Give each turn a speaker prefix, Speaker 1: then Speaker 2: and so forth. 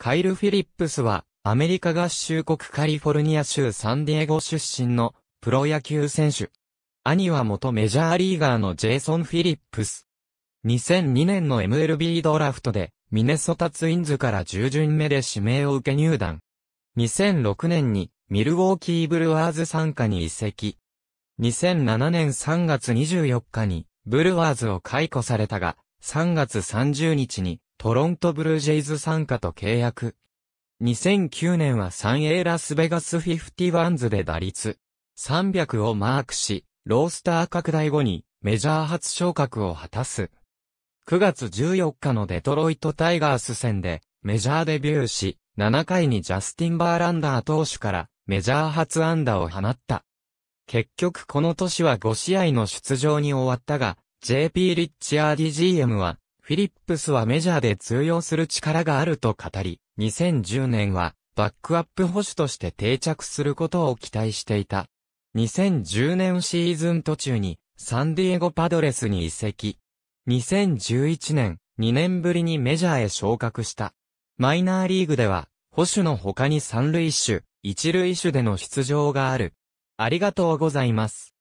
Speaker 1: カイル・フィリップスは、アメリカ合衆国カリフォルニア州サンディエゴ出身のプロ野球選手。兄は元メジャーリーガーのジェイソン・フィリップス。2002年の MLB ドラフトで、ミネソタツインズから10巡目で指名を受け入団。2006年に、ミルウォーキーブルワーズ参加に移籍。2007年3月24日に、ブルワーズを解雇されたが、3月30日に、トロントブルージェイズ傘下と契約。2009年は 3A ラスベガスフィフティワンズで打率300をマークし、ロースター拡大後にメジャー初昇格を果たす。9月14日のデトロイトタイガース戦でメジャーデビューし、7回にジャスティン・バーランダー投手からメジャー初安打を放った。結局この年は5試合の出場に終わったが、JP リッチアーディ GM はフィリップスはメジャーで通用する力があると語り、2010年はバックアップ捕手として定着することを期待していた。2010年シーズン途中にサンディエゴパドレスに移籍。2011年、2年ぶりにメジャーへ昇格した。マイナーリーグでは、保守の他に三塁手、一塁手での出場がある。ありがとうございます。